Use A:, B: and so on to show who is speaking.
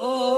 A: Oh.